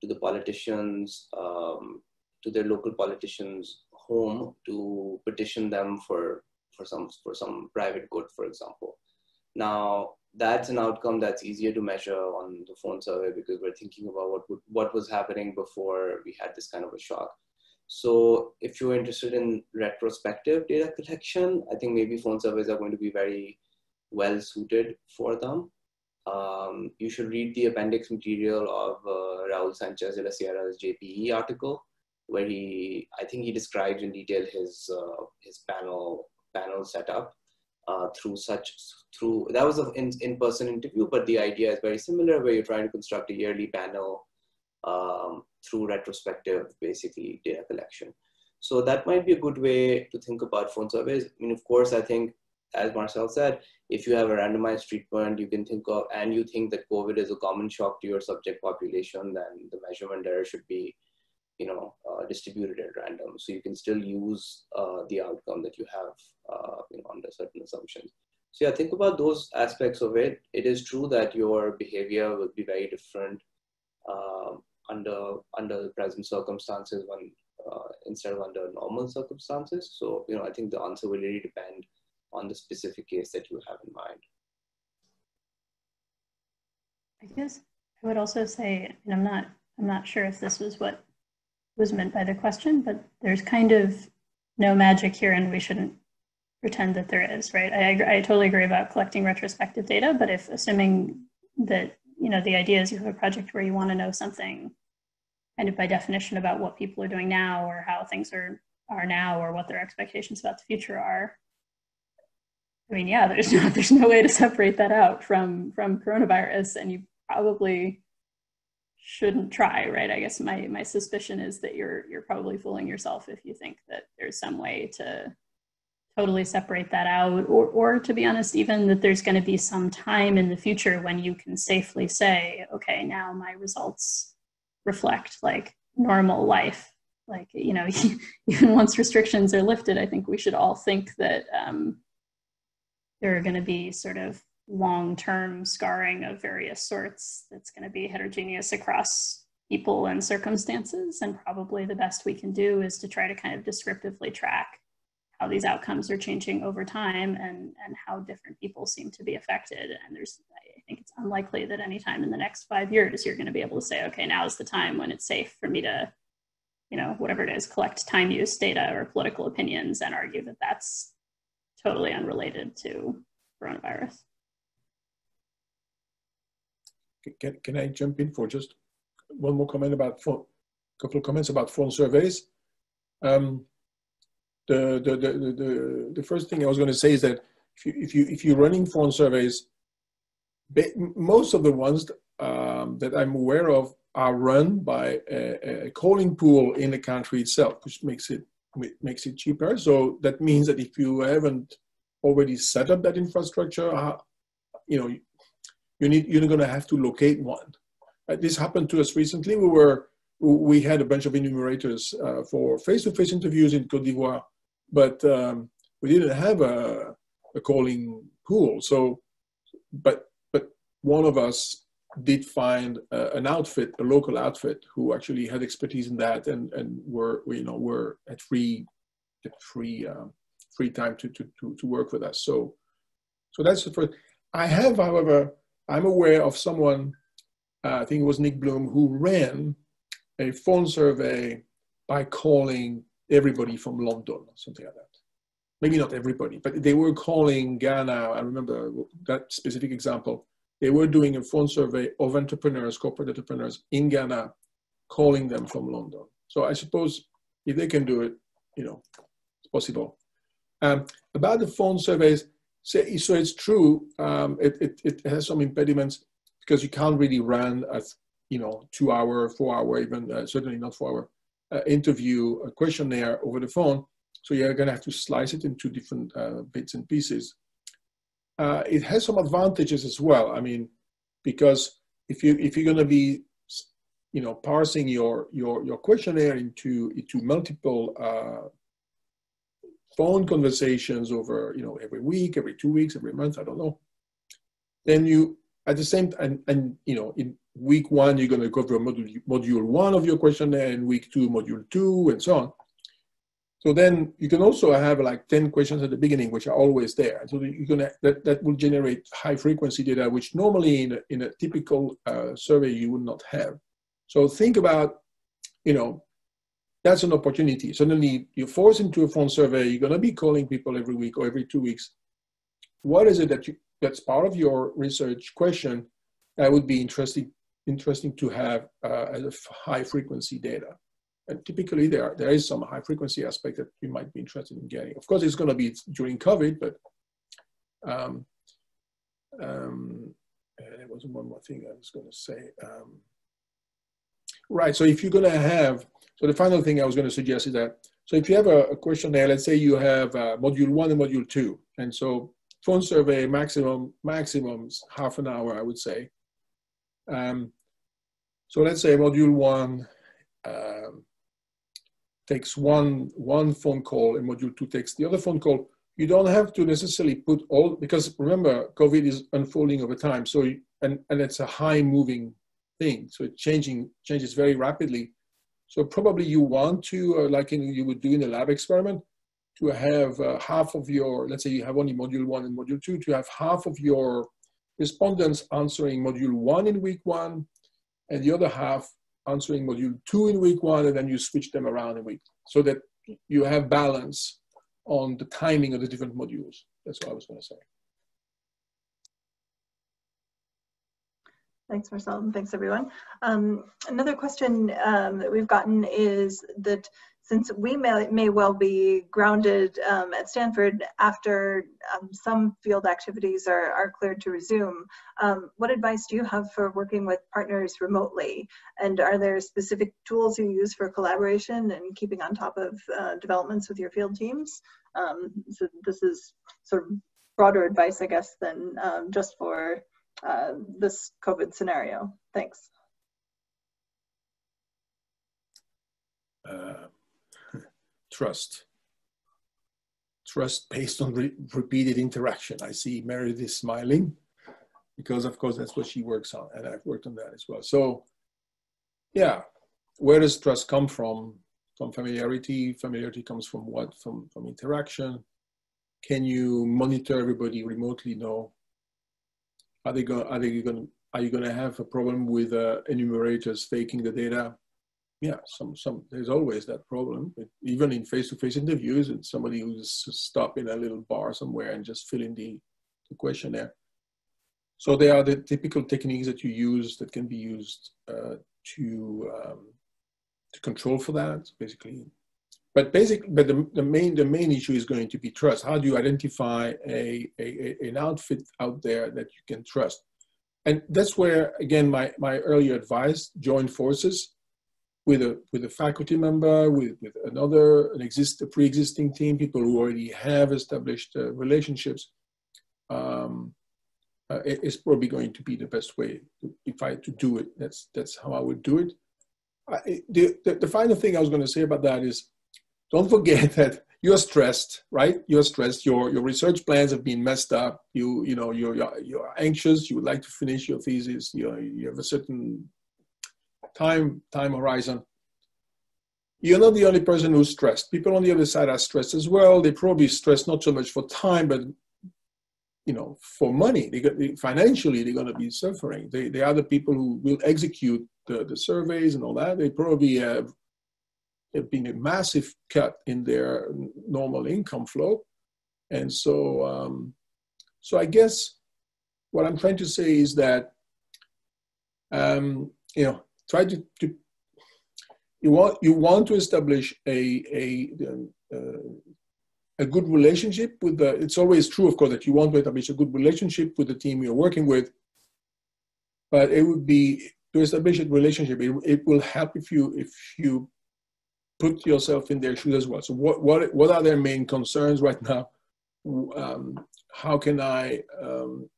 to the politicians, um, to their local politicians' home to petition them for for some for some private good, for example. Now, that's an outcome that's easier to measure on the phone survey because we're thinking about what, would, what was happening before we had this kind of a shock. So if you're interested in retrospective data collection, I think maybe phone surveys are going to be very well suited for them. Um, you should read the appendix material of uh, Raul Sanchez de la Sierra's JPE article, where he, I think he describes in detail his, uh, his panel, panel setup uh, through such through that was an in, in-person interview but the idea is very similar where you're trying to construct a yearly panel um, through retrospective basically data collection. So that might be a good way to think about phone surveys. I mean of course i think as marcel said if you have a randomized treatment you can think of and you think that covid is a common shock to your subject population then the measurement error should be you know, uh, distributed at random. So you can still use uh, the outcome that you have, uh, you know, under certain assumptions. So yeah, think about those aspects of it. It is true that your behavior will be very different um, under under the present circumstances when uh, instead of under normal circumstances. So you know, I think the answer will really depend on the specific case that you have in mind. I guess I would also say, and I'm not I'm not sure if this was what was meant by the question, but there's kind of no magic here and we shouldn't pretend that there is, right? I, I totally agree about collecting retrospective data, but if assuming that, you know, the idea is you have a project where you want to know something kind of by definition about what people are doing now or how things are, are now or what their expectations about the future are, I mean, yeah, there's no, there's no way to separate that out from, from coronavirus and you probably shouldn't try, right? I guess my my suspicion is that you're you're probably fooling yourself if you think that there's some way to totally separate that out or or to be honest even that there's going to be some time in the future when you can safely say okay now my results reflect like normal life like you know even once restrictions are lifted i think we should all think that um, there are going to be sort of long-term scarring of various sorts that's going to be heterogeneous across people and circumstances. And probably the best we can do is to try to kind of descriptively track how these outcomes are changing over time and and how different people seem to be affected. And there's i think it's unlikely that anytime in the next five years you're going to be able to say okay now is the time when it's safe for me to you know whatever it is collect time use data or political opinions and argue that that's totally unrelated to coronavirus can, can I jump in for just one more comment about a couple of comments about phone surveys? Um, the, the, the, the, the first thing I was going to say is that if, you, if, you, if you're running phone surveys, most of the ones um, that I'm aware of are run by a, a, calling pool in the country itself, which makes it makes it cheaper. So that means that if you haven't already set up that infrastructure, uh, you know, you need you're going to have to locate one. Uh, this happened to us recently. We were we had a bunch of enumerators uh, for face-to-face interviews in Cote d'Ivoire, but um, we didn't have a, a calling pool. So, but but one of us did find uh, an outfit, a local outfit, who actually had expertise in that, and and were you know were at free free um, free time to, to to to work with us. So so that's the first. I have, however, I'm aware of someone, uh, I think it was Nick Bloom, who ran a phone survey by calling everybody from London something like that. Maybe not everybody, but they were calling Ghana. I remember that specific example. They were doing a phone survey of entrepreneurs, corporate entrepreneurs in Ghana, calling them from London. So I suppose if they can do it, you know, it's possible. Um, about the phone surveys, so, so it's true. Um, it, it, it has some impediments because you can't really run a you know two hour, four hour, even uh, certainly not four hour uh, interview, a questionnaire over the phone. So you're going to have to slice it into different uh, bits and pieces. Uh, it has some advantages as well. I mean, because if you if you're going to be you know parsing your your your questionnaire into into multiple uh, phone conversations over you know every week every two weeks every month i don't know then you at the same and and you know in week one you're going to cover module module one of your questionnaire and week two module two and so on so then you can also have like 10 questions at the beginning, which are always there. So you're gonna, that, that will generate high frequency data, which normally in a, in a typical uh, survey you would not have. So think about, you know, that's an opportunity. Suddenly you're forced into a phone survey, you're gonna be calling people every week or every two weeks. What is it that you, that's part of your research question that would be interesting, interesting to have uh, as a high frequency data? And typically there, there is some high frequency aspect that you might be interested in getting. Of course, it's going to be during COVID, but um, um, there was one more thing I was going to say. Um, right, so if you're going to have, so the final thing I was going to suggest is that, so if you have a, a questionnaire, let's say you have uh, module one and module two, and so phone survey maximum, maximums half an hour, I would say. Um, so let's say module one, um, takes one, one phone call and module two takes the other phone call, you don't have to necessarily put all, because remember, COVID is unfolding over time. So, and, and it's a high moving thing. So it changing, changes very rapidly. So probably you want to, uh, like in, you would do in a lab experiment, to have uh, half of your, let's say you have only module one and module two, to have half of your respondents answering module one in week one, and the other half answering module two in week one, and then you switch them around in week so that you have balance on the timing of the different modules. That's what I was going to say. Thanks, Marcel, and thanks, everyone. Um, another question um, that we've gotten is that since we may, may well be grounded um, at Stanford after um, some field activities are, are cleared to resume, um, what advice do you have for working with partners remotely? And are there specific tools you use for collaboration and keeping on top of uh, developments with your field teams? Um, so this is sort of broader advice, I guess, than just for uh, this COVID scenario. Thanks. Uh, trust. Trust based on re repeated interaction. I see Meredith smiling because, of course, that's what she works on, and I've worked on that as well. So, yeah, where does trust come from? From familiarity. Familiarity comes from what? From from interaction. Can you monitor everybody remotely? No. Are they going? Are they going? Are you going to have a problem with uh, enumerators faking the data? yeah, some some there's always that problem. Even in face-to-face interviews, it's somebody who's stop in a little bar somewhere and just fill in the, the questionnaire. So there are the typical techniques that you use that can be used uh, to um, to control for that, basically. But basically, but the, the main the main issue is going to be trust. How do you identify a, a, an outfit out there that you can trust? And that's where again my my earlier advice: join forces with a with a faculty member, with, with another, an exist a pre-existing team, people who already have established uh, relationships, um, uh, it's probably going to be the best way to, if I had to do it. That's that's how I would do it. I, the, the, the final thing I was going to say about that is, don't forget that you're stressed, right? You're stressed. Your your research plans have been messed up. You you know you're you're, you're anxious. You would like to finish your thesis. You you have a certain time time horizon you're not the only person who's stressed people on the other side are stressed as well they probably stressed not so much for time but you know for money they got financially they're going to be suffering they, they are the people who will execute the, the surveys and all that they probably have have been a massive cut in their normal income flow and so um, so i guess what i'm trying to say is that um, you know try to, to you want you want to establish a a uh, a good relationship with the. It's always true, of course, that you want to establish a good relationship with the team you're working with. But it would be to establish a relationship. It, it will help if you if you put yourself in their shoes as well. So what what what are their main concerns right now? Um, how can I um,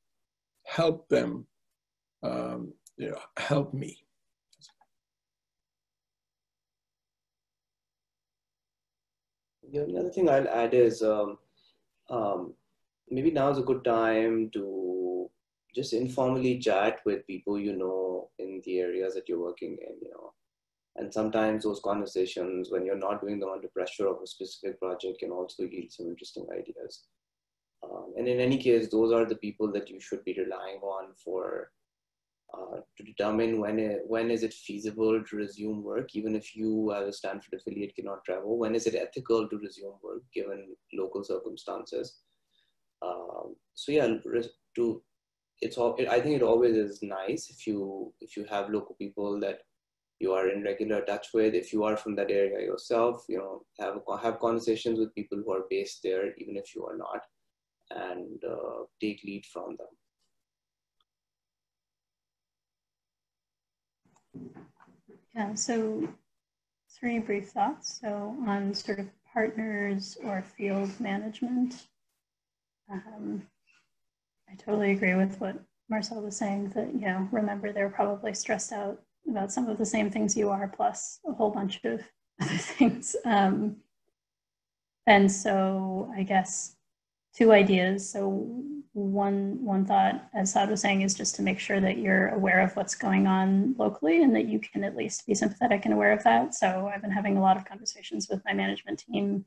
help them um, you know, help me. The other thing I'll add is um, um, maybe now is a good time to just informally chat with people you know in the areas that you're working in, you know. And sometimes those conversations, when you're not doing them under pressure of a specific project, can also yield some interesting ideas. Um, and in any case, those are the people that you should be relying on for uh, to determine when it, when is it feasible to resume work, even if you as a Stanford affiliate cannot travel. When is it ethical to resume work given local circumstances? Um, so yeah, to it's all. I think it always is nice if you if you have local people that you are in regular touch with. If you are from that area yourself, you know, have have conversations with people who are based there, even if you are not, and uh, take lead from them. Yeah, so three brief thoughts. So on sort of partners or field management, um, I totally agree with what Marcel was saying that, you know, remember they're probably stressed out about some of the same things you are, plus a whole bunch of other things. Um, and so I guess two ideas. So one one thought, as Saad was saying, is just to make sure that you're aware of what's going on locally and that you can at least be sympathetic and aware of that. So I've been having a lot of conversations with my management team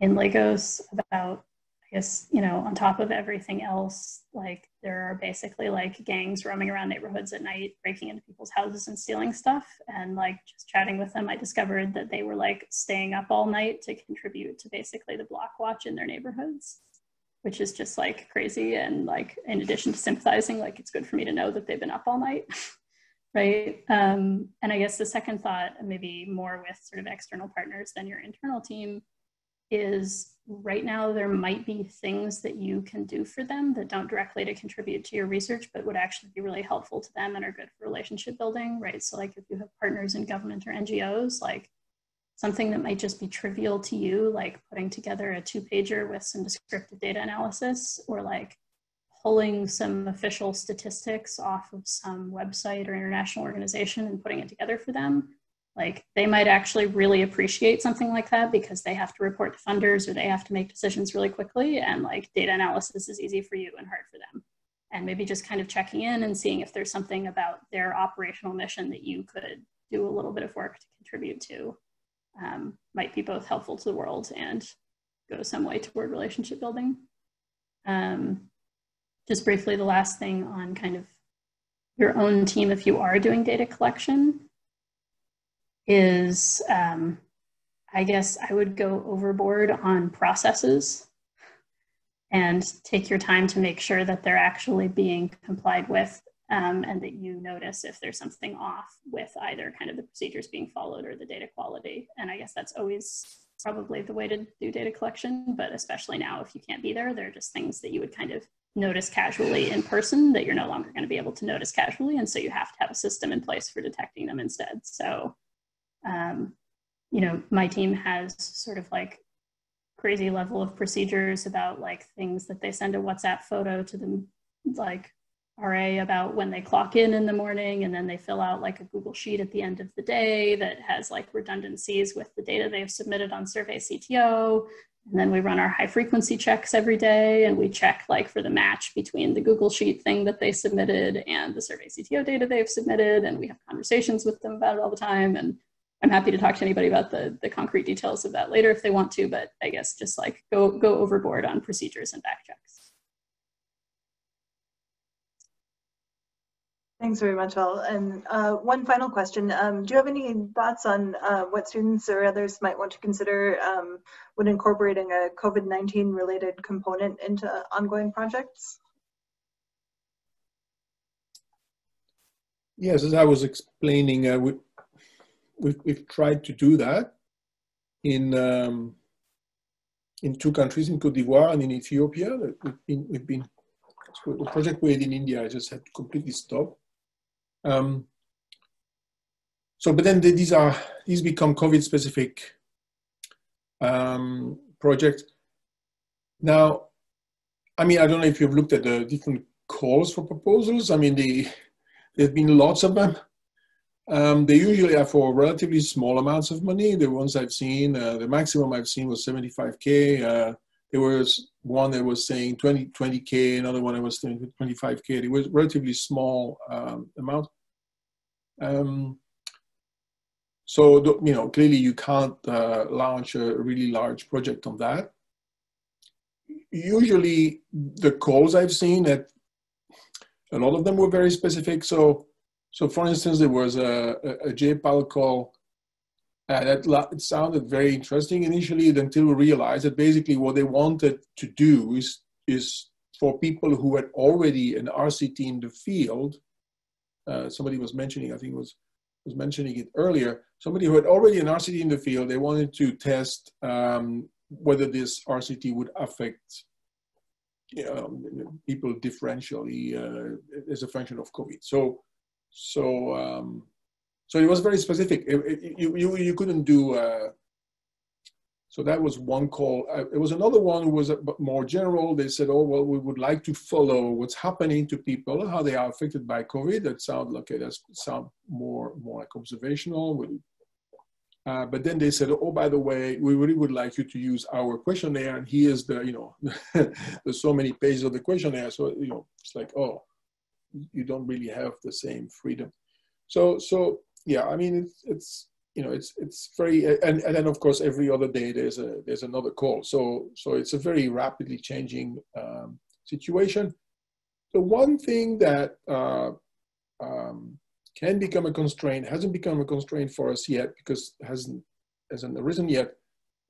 in Lagos about guess, you know, on top of everything else, like there are basically like gangs roaming around neighborhoods at night, breaking into people's houses and stealing stuff. And like just chatting with them, I discovered that they were like staying up all night to contribute to basically the block watch in their neighborhoods, which is just like crazy. And like, in addition to sympathizing, like it's good for me to know that they've been up all night. right. Um, and I guess the second thought, maybe more with sort of external partners than your internal team, is right now there might be things that you can do for them that don't directly to contribute to your research but would actually be really helpful to them and are good for relationship building right? So like if you have partners in government or ngos like something that might just be trivial to you like putting together a two pager with some descriptive data analysis or like pulling some official statistics off of some website or international organization and putting it together for them like they might actually really appreciate something like that because they have to report to funders or they have to make decisions really quickly. And like data analysis is easy for you and hard for them. And maybe just kind of checking in and seeing if there's something about their operational mission that you could do a little bit of work to contribute to um, might be both helpful to the world and go some way toward relationship building. Um, just briefly the last thing on kind of your own team if you are doing data collection is um, I guess I would go overboard on processes and take your time to make sure that they're actually being complied with um, and that you notice if there's something off with either kind of the procedures being followed or the data quality. And I guess that's always probably the way to do data collection, but especially now if you can't be there, there are just things that you would kind of notice casually in person that you're no longer going to be able to notice casually. And so you have to have a system in place for detecting them instead. So um, you know, my team has sort of like crazy level of procedures about like things that they send a WhatsApp photo to them, like RA about when they clock in in the morning, and then they fill out like a Google Sheet at the end of the day that has like redundancies with the data they've submitted on Survey CTO. And then we run our high frequency checks every day, and we check like for the match between the Google Sheet thing that they submitted and the Survey CTO data they've submitted, and we have conversations with them about it all the time. And I'm happy to talk to anybody about the, the concrete details of that later if they want to, but I guess just like go, go overboard on procedures and back checks. Thanks very much, all. And uh, one final question. Um, do you have any thoughts on uh, what students or others might want to consider um, when incorporating a COVID-19 related component into ongoing projects? Yes, as I was explaining, uh, we, we've, we've tried to do that in um, in two countries, in Cote d'Ivoire and in Ethiopia. We've been, we've been the project we had in India, I just had to completely stop. Um, so, but then the, these are these become COVID specific um, projects. Now, I mean, I don't know if you've looked at the different calls for proposals. I mean, the there's been lots of them. Um, they usually are for relatively small amounts of money. The ones I've seen, uh, the maximum I've seen was 75k. Uh, there was one that was saying 20 20k, another one that was saying 25k. It was relatively small um, amount. Um, so you know, clearly you can't uh, launch a really large project on that. Usually, the calls I've seen that a lot of them were very specific. So, so for instance, there was a, a, a JPAL call uh, that it sounded very interesting initially until we realized that basically what they wanted to do is, is for people who had already an RCT in the field. Uh, somebody was mentioning, I think was was mentioning it earlier. Somebody who had already an RCT in the field, they wanted to test um, whether this RCT would affect know, people differentially uh, as a function of COVID. So, so, um, so it was very specific. It, it, you, you, you couldn't do, uh, so that was one call. Uh, it was another one who was more general. They said, oh, well, we would like to follow what's happening to people, how they are affected by COVID. That sounds like, okay, that sound more, more like observational. Uh, but then they said, oh, by the way, we really would like you to use our questionnaire. And here's the, you know, there's so many pages of the questionnaire. So, you know, it's like, oh, you don't really have the same freedom. So, so yeah, I mean, it's, it's you know, it's, it's very, and, and then of course, every other day there's a, there's another call. So, so it's a very rapidly changing um, situation. The one thing that, uh, um, can become a constraint, hasn't become a constraint for us yet because hasn't, hasn't arisen yet.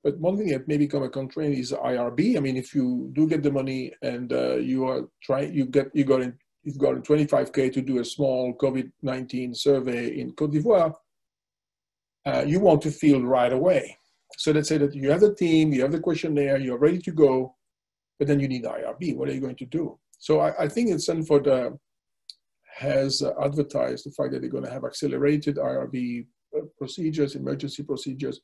But one thing that may become a constraint is IRB. I mean, if you do get the money and uh, you are trying, you get, you got in, you've got in 25K to do a small COVID-19 survey in Cote d'Ivoire, uh, you want to field right away. So let's say that you have the team, you have the questionnaire, you're ready to go, but then you need IRB. What are you going to do? So I, I think it's for the has uh, advertised the fact that they're going to have accelerated IRB uh, procedures, emergency procedures.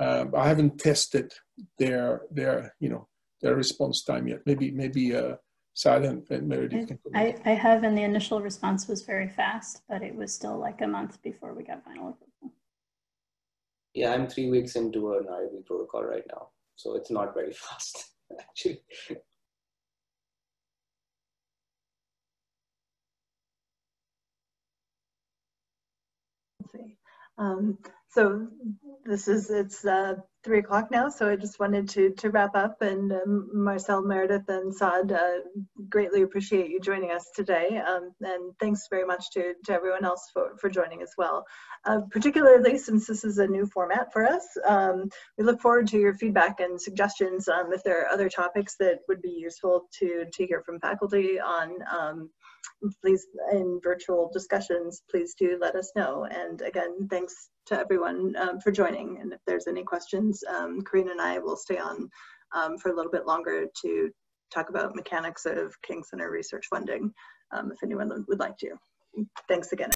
Um, I haven't tested their their you know their response time yet. Maybe maybe uh, Saad and, and Meredith can. I, I have, and the initial response was very fast, but it was still like a month before we got final approval. Yeah, I'm three weeks into an IRB protocol right now, so it's not very fast actually. Um, so this is, it's uh, three o'clock now, so I just wanted to, to wrap up and um, Marcel, Meredith and Saad, uh, greatly appreciate you joining us today. Um, and thanks very much to, to everyone else for, for joining as well. Uh, particularly since this is a new format for us, um, we look forward to your feedback and suggestions um, if there are other topics that would be useful to, to hear from faculty on um, please in virtual discussions please do let us know and again thanks to everyone um, for joining. And if there's any questions um, and I will stay on um, for a little bit longer to talk about mechanics of King Center research funding um, if anyone would like to. Thanks again